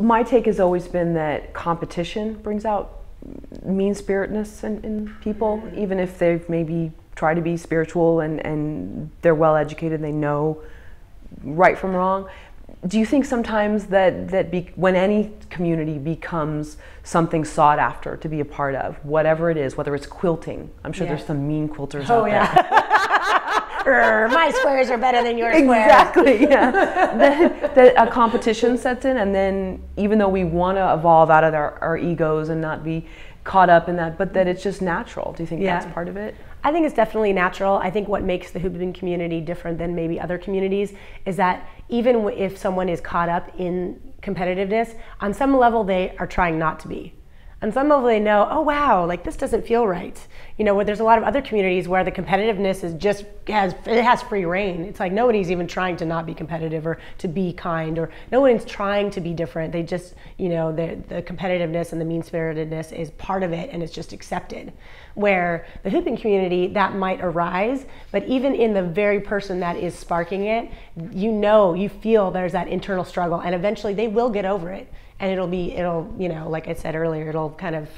My take has always been that competition brings out mean spiritedness in, in people, mm-hmm. even if they've maybe tried to be spiritual and, and they're well educated, they know right from wrong. Do you think sometimes that, that be, when any community becomes something sought after to be a part of, whatever it is, whether it's quilting, I'm sure Yeah. there's some mean quilters Oh out there. yeah. My squares are better than your squares. Exactly, yeah. that, that a competition sets in, and then even though we want to evolve out of our, our egos and not be caught up in that, but that it's just natural. Do you think Yeah. that's part of it? I think it's definitely natural. I think what makes the hooping community different than maybe other communities is that even if someone is caught up in competitiveness, on some level they are trying not to be. On some level they know, oh wow, like this doesn't feel right. You know, where there's a lot of other communities where the competitiveness is just has it has free reign. It's like nobody's even trying to not be competitive or to be kind or no one's trying to be different. They just, you know, the the competitiveness and the mean spiritedness is part of it and it's just accepted where the hooping community that might arise but even in the very person that is sparking it you know you feel there's that internal struggle and eventually they will get over it and it'll be it'll you know like i said earlier it'll kind of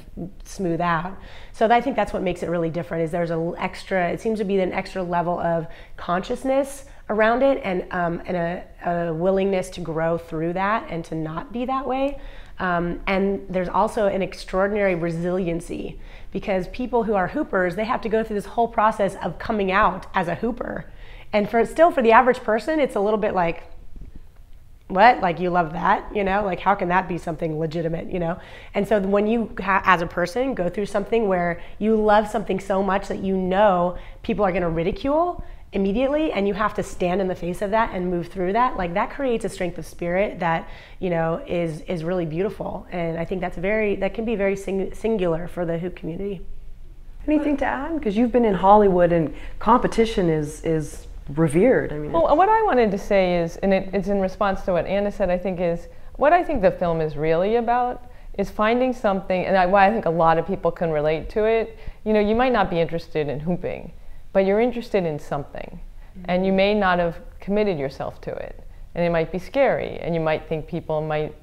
smooth out so i think that's what makes it really different is there's an extra it seems to be an extra level of consciousness around it and, um, and a, a willingness to grow through that and to not be that way um, and there's also an extraordinary resiliency because people who are hoopers, they have to go through this whole process of coming out as a hooper. And for still for the average person, it's a little bit like, what? Like you love that, you know? Like how can that be something legitimate, you know? And so when you, ha- as a person, go through something where you love something so much that you know people are going to ridicule immediately and you have to stand in the face of that and move through that like that creates a strength of spirit that you know is is really beautiful and i think that's very that can be very sing- singular for the hoop community Anything to add? Because you've been in Hollywood and competition is is revered. I mean, Well, what I wanted to say is, and it, it's in response to what Anah said, I think is what I think the film is really about is finding something, and I, why I think a lot of people can relate to it. You know, you might not be interested in hooping, but you're interested in something, mm-hmm. and you may not have committed yourself to it, and it might be scary, and you might think people might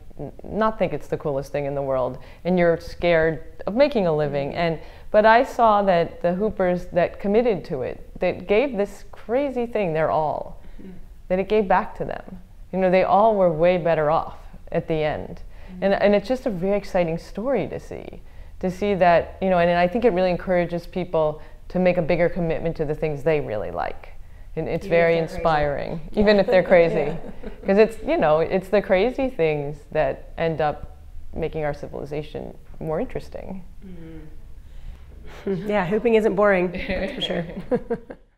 not think it's the coolest thing in the world, and you're scared of making a living. And but I saw that the hoopers that committed to it, that gave this crazy thing their all, that it gave back to them. You know, they all were way better off at the end, mm-hmm. and and it's just a very exciting story to see, to see that you know, and, I think it really encourages people to make a bigger commitment to the things they really like. And it's Even very they're crazy. inspiring, even if they're crazy, because it's you know it's the crazy things that end up making our civilization more interesting. Mm-hmm. yeah hooping isn't boring that's for sure